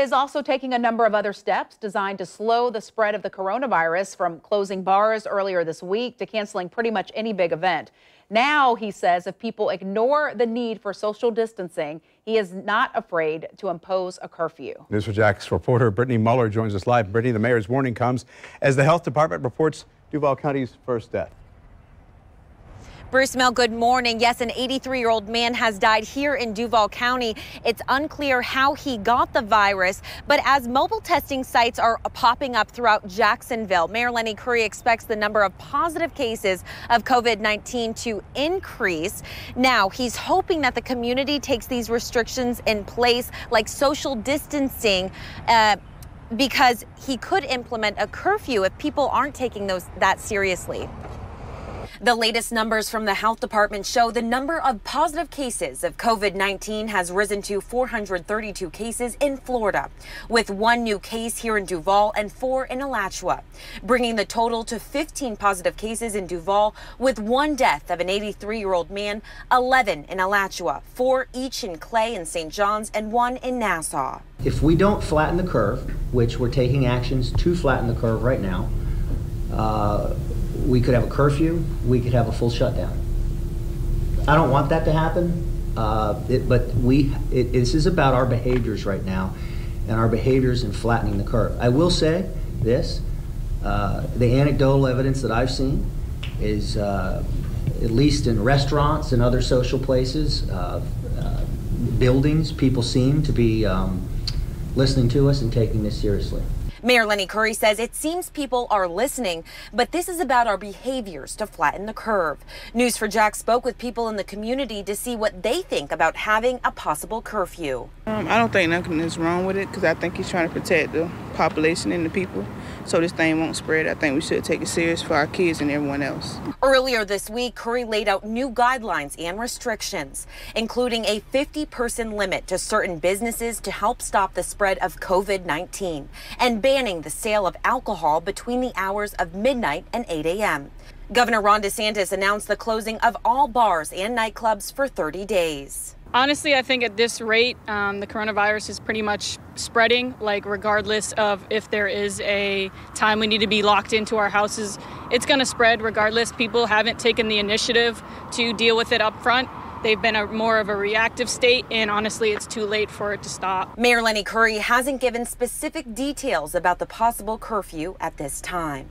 is also taking a number of other steps designed to slow the spread of the coronavirus from closing bars earlier this week to canceling pretty much any big event. Now, he says, if people ignore the need for social distancing, he is not afraid to impose a curfew. News4JAX reporter Brittany Muller joins us live. Brittany, the mayor's warning comes as the health department reports Duval County's first death. Bruce Mel, good morning. Yes, an 83 year old man has died here in Duval County. It's unclear how he got the virus, but as mobile testing sites are popping up throughout Jacksonville, Mayor Lenny Curry expects the number of positive cases of COVID 19 to increase. Now, he's hoping that the community takes these restrictions in place, like social distancing. Uh, because he could implement a curfew if people aren't taking those that seriously. The latest numbers from the health department show the number of positive cases of COVID 19 has risen to 432 cases in Florida, with one new case here in Duval and four in Alachua, bringing the total to 15 positive cases in Duval, with one death of an 83 year old man, 11 in Alachua, four each in Clay and St. John's, and one in Nassau. If we don't flatten the curve, which we're taking actions to flatten the curve right now, uh, we could have a curfew, we could have a full shutdown. I don't want that to happen, uh, it, but we, it, this is about our behaviors right now and our behaviors in flattening the curve. I will say this, uh, the anecdotal evidence that I've seen is, uh, at least in restaurants and other social places, uh, uh, buildings, people seem to be um, listening to us and taking this seriously. Mayor Lenny Curry says it seems people are listening, but this is about our behaviors to flatten the curve. News4JAX spoke with people in the community to see what they think about having a possible curfew. Um, I don't think nothing is wrong with it because I think he's trying to protect the population and the people so this thing won't spread. I think we should take it serious for our kids and everyone else. Earlier this week, Curry laid out new guidelines and restrictions, including a 50 person limit to certain businesses to help stop the spread of COVID 19 and banning the sale of alcohol between the hours of midnight and 8 a.m. Governor Ron DeSantis announced the closing of all bars and nightclubs for 30 days. Honestly, I think at this rate, um, the coronavirus is pretty much spreading. Like, regardless of if there is a time we need to be locked into our houses, it's going to spread regardless. People haven't taken the initiative to deal with it up front. They've been a more of a reactive state, and honestly, it's too late for it to stop. Mayor Lenny Curry hasn't given specific details about the possible curfew at this time.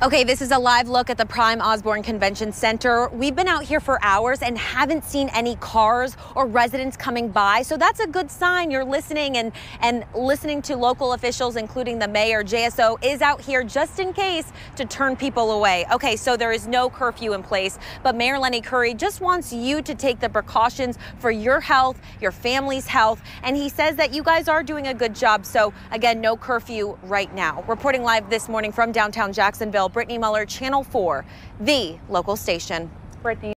Okay, this is a live look at the Prime Osborne Convention Center. We've been out here for hours and haven't seen any cars or residents coming by. So that's a good sign you're listening and, and listening to local officials, including the mayor. JSO is out here just in case to turn people away. Okay, so there is no curfew in place, but Mayor Lenny Curry just wants you to take the precautions for your health, your family's health, and he says that you guys are doing a good job. So again, no curfew right now. Reporting live this morning from downtown Jacksonville, Brittany Muller, Channel 4, the local station. Brittany.